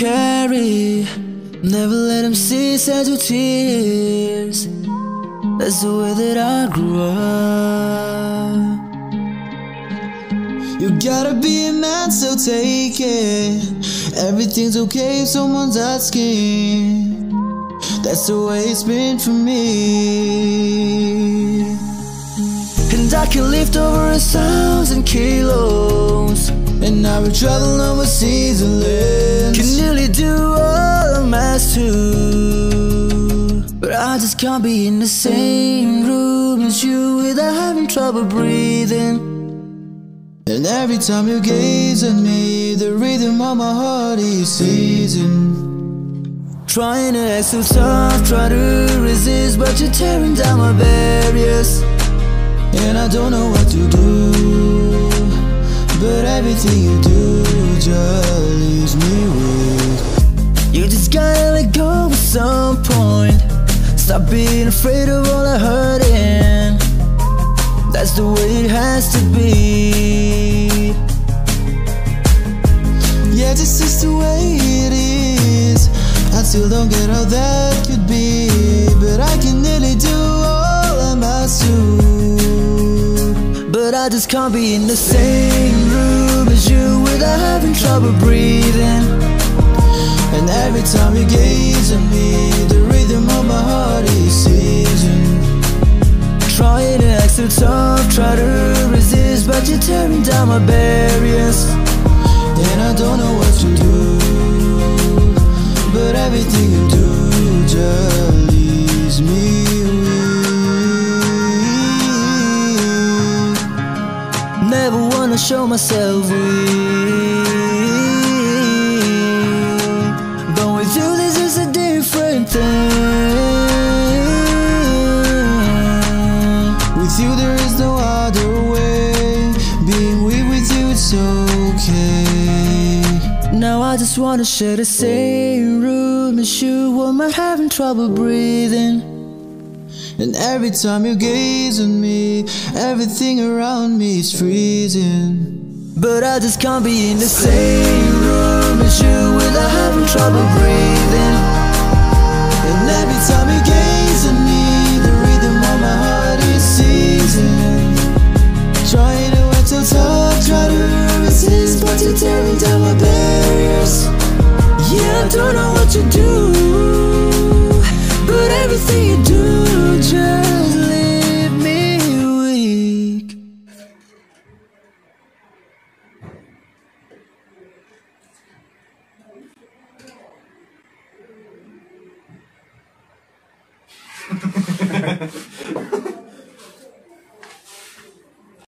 carry. Never let them see sad your tears. That's the way that I grew up. You gotta be a man, so take it. Everything's okay if someone's asking. That's the way it's been for me. And I can lift over a thousand kilos. And I will travel overseas and land. Can nearly do all I'm asked to. But I just can't be in the same room as you without having trouble breathing. And every time you gaze at me, the rhythm of my heart is seizing. Trying to act so tough, try to resist, but you're tearing down my barriers. And I don't know what to do, everything you do just leaves me weak. You just gotta let go at some point. Stop being afraid of all the hurting. That's the way it has to be. Yeah, this is the way it is. I still don't get how that could be, but I can nearly do all I'm asked to. But I just can't be in the same room you without having trouble breathing. And every time you gaze at me, the rhythm of my heart is seizing. Trying to act so tough, try to resist, but you're tearing down my barriers. And I don't know what to do, but everything you do just leaves me weak. Never show myself weak. But with you, this is a different thing. With you, there is no other way. Being weak with you, it's okay. Now I just wanna share the same room as you. Am I having trouble breathing? And every time you gaze on me, everything around me is freezing. But I just can't be in the same room as you without having trouble breathing. And every time you gaze at me, the rhythm of my heart is seizing. Trying to act so tough, try to resist, but you're tearing down my barriers. Yeah, I don't know what to do, ハハハハ!